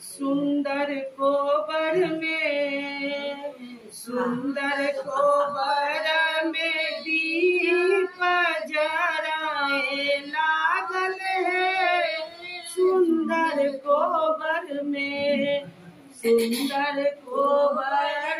सुंदर कोबर में, सुंदर कोबर में दीप जराए लागल है। सुंदर कोबर में, सुंदर कोबर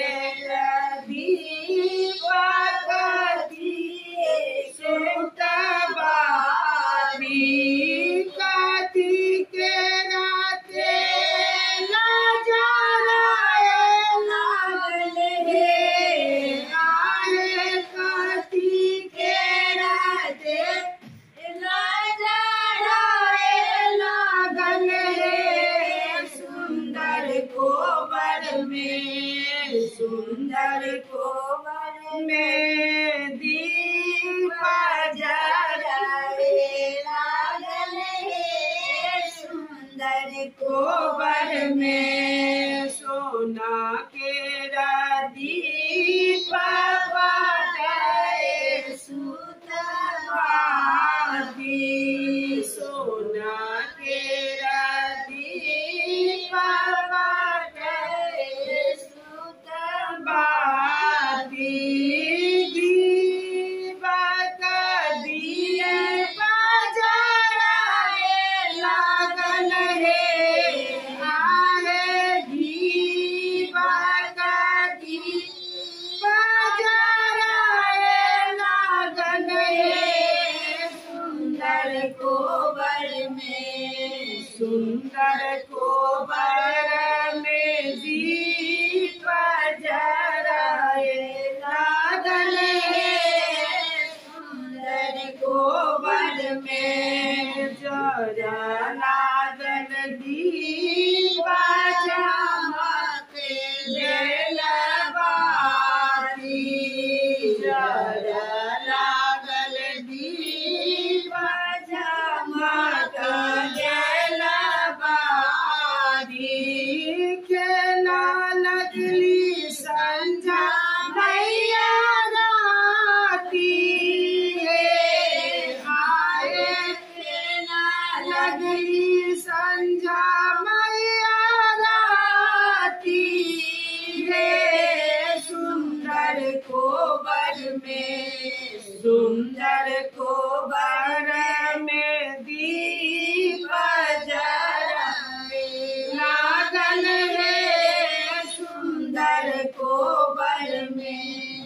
में सुंदर कोबर में दीप जलाए। लागल सुंदर कोबर में। सोना के दीप में को बर में दीप जराए लागल सुंदर सुंदर कोबर में जरा लागल दीप लगली संझा मैया राती रे सुंदर कोबर में, सुंदर कोबर में दीप लागल रे सुंदर कोबर में।